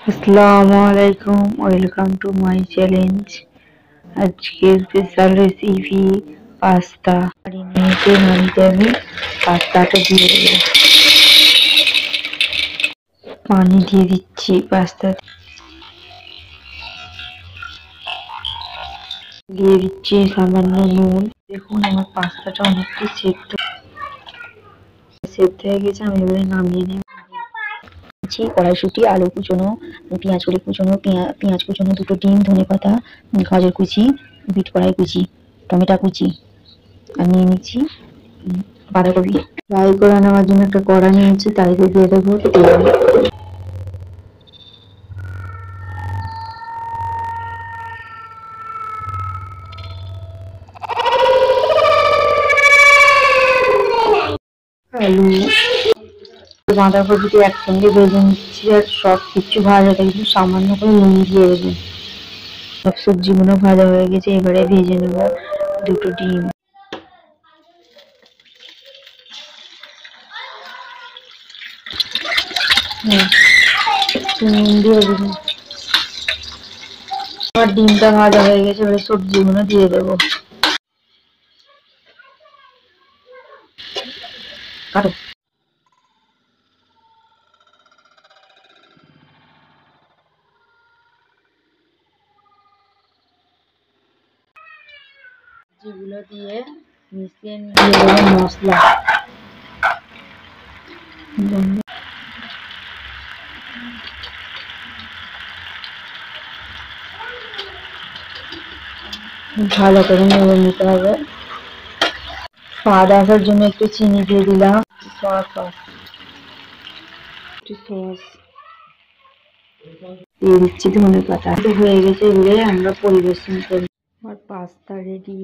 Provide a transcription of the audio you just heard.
আসসালামু আলাইকুম welcome to my challenge আজকে স্পেশাল রেসিপি পাস্তা কুড়ি মিনিটের মধ্যে আমি পাস্তাটা দিয়ে দেবো পানি দিয়ে দিচ্ছি পাস্তা দিয়ে দিচ্ছি সামান্য নুন দেখুন আমার পাস্তাটা অনেকটা সেদ্ধ সেদ্ধ হয়ে গেছে আমি এবারে নামিয়ে নেব দিচ্ছি কড়াইশুটি আলু কুচোনো পেঁয়াজ কলি কুচোনো পেঁয়া- পেঁয়াজ কুচোনো দুটো ডিম ধনে পাতা গাজর কুচি বিট কড়াই কুচি টমেটো কুচি। আর নিয়ে নিচ্ছি বাঁধাকপি। ফ্রাই করে নেওয়ার জন্য একটা কড়া নিয়েছি তাইতে দিয়ে দেবো। তেল আলু। বাঁধাকপিটি একসঙ্গে ভেজে নিচ্ছি আর সব কিছু ভাজা কিন্তু সামান্য করে নুন দিয়ে দেবেন সব সবজিগুলো ভাজা হয়ে গেছে, এবারে ভেজে নেব দুটো ডিম। নুন দিয়ে দেবো। আমার ডিমটা ভাজা হয়ে গেছে, এবারে সবজিগুলো দিয়ে দেবো। কাটো। যেগুলো দিয়ে মিশিয়ে দিয়ে দেবো মশলা। ভালো করে নেড়ে নিতে হবে। স্বাদ আসার জন্য একটু চিনি দিয়ে দিলাম। সস একটু সস দিয়ে দিচ্ছি ধনে পাতা হয়ে গেছে এবারে আমরা পরিবেশন করি। আমার পাস্তা রেডি